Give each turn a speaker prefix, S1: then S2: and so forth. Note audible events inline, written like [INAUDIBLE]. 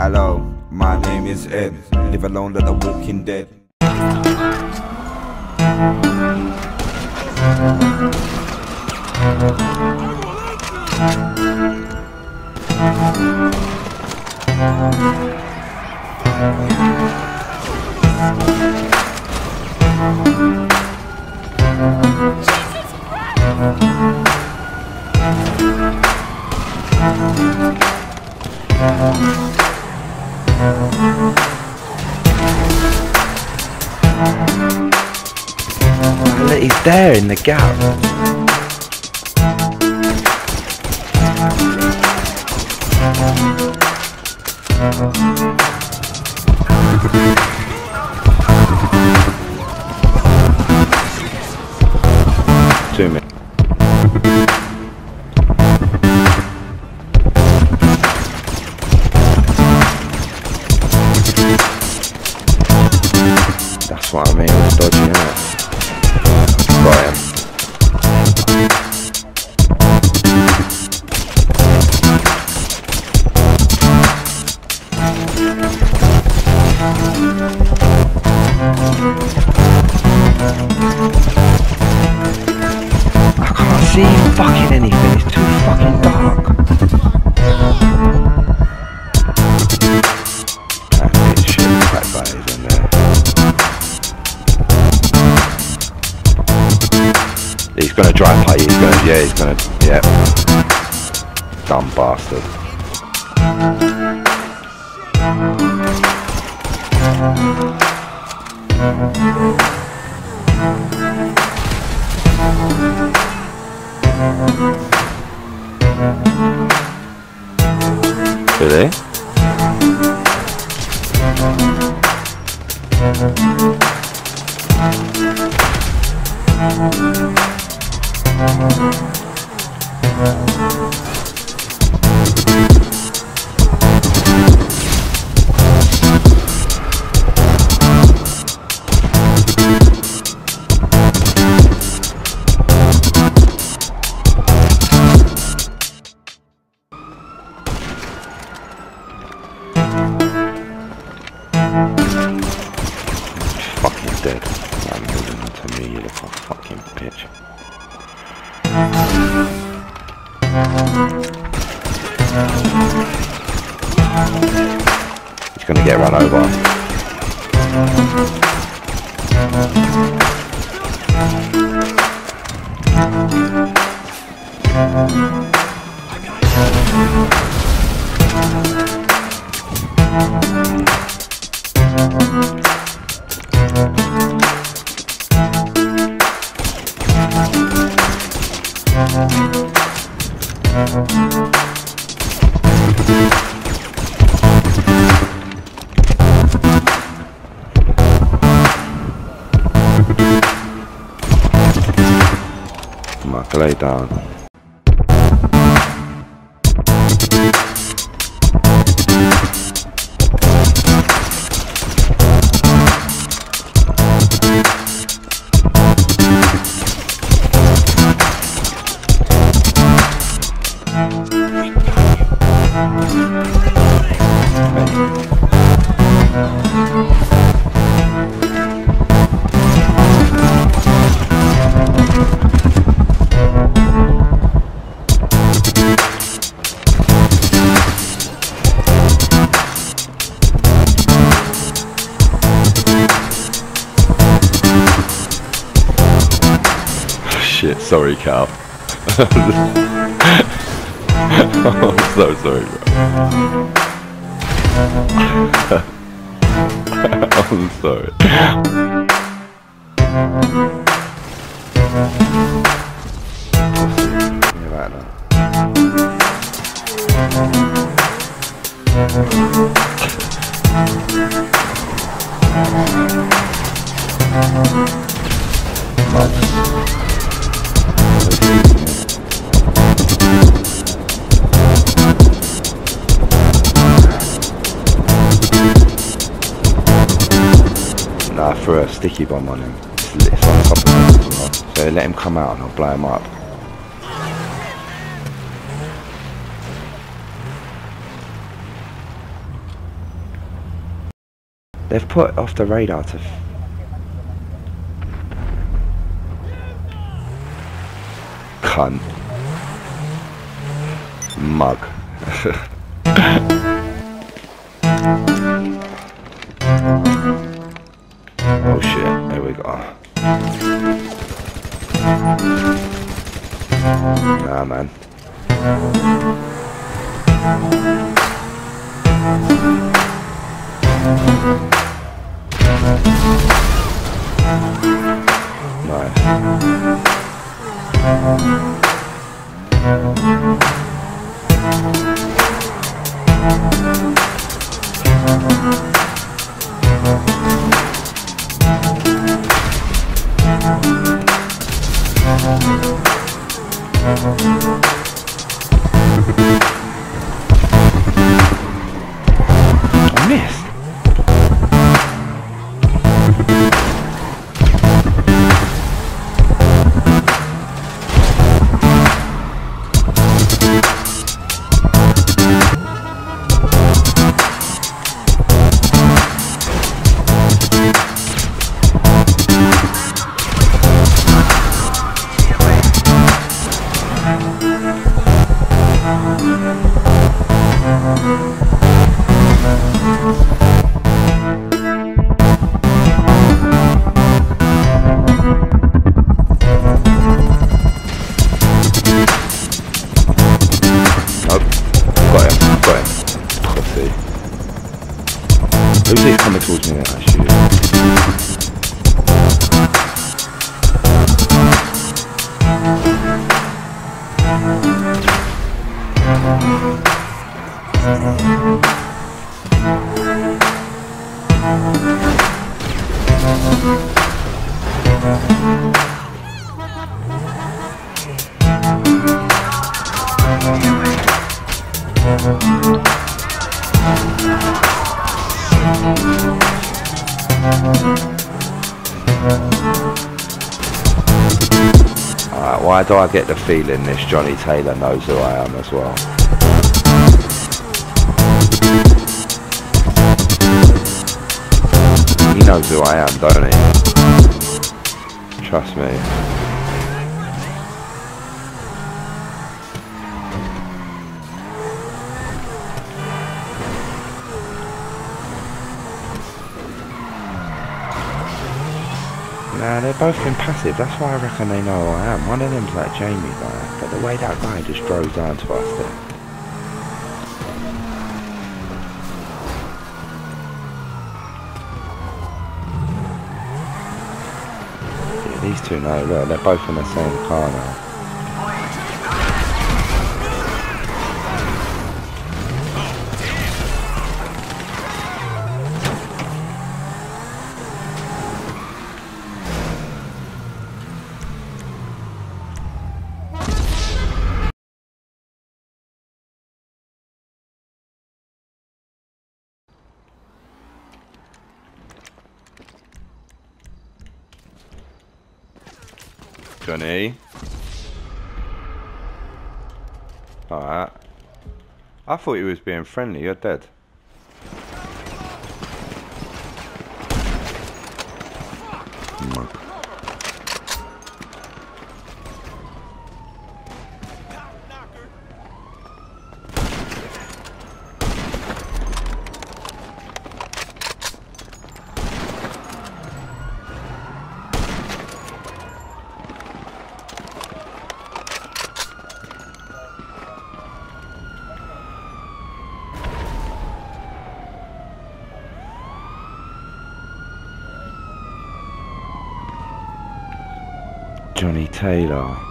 S1: Hello, my name is Ed. Live alone like the walking dead.
S2: Look, he's there in the gap. Zoom in. Gonna. Dumb bastard. Really? Fucking dead. I'm moving to me, you little fucking bitch. He's gonna get run over. Mark, lay down. Shit, sorry, Cal. I'm [LAUGHS] so sorry, bro. [LAUGHS] I'm sorry. Now. Nah, I threw a sticky bomb on him. It's. So let him come out and I'll blow him up. They've put off the radar to. Cunt. Mug. [LAUGHS] oh shit, here we go. Nah, man. I Who's he coming towards me? I shoot. Alright, why do I get the feeling this Johnny Taylor knows who I am as well? He knows who I am, don't he? Trust me. Nah, they're both been passive. That's why I reckon they know who I am. One of them's like Jamie guy, but the way that guy just drove down to us there. These two know. Look, they're both in the same car now. Johnny. Alright. I thought he was being friendly. You're dead. Mug. Johnny Taylor.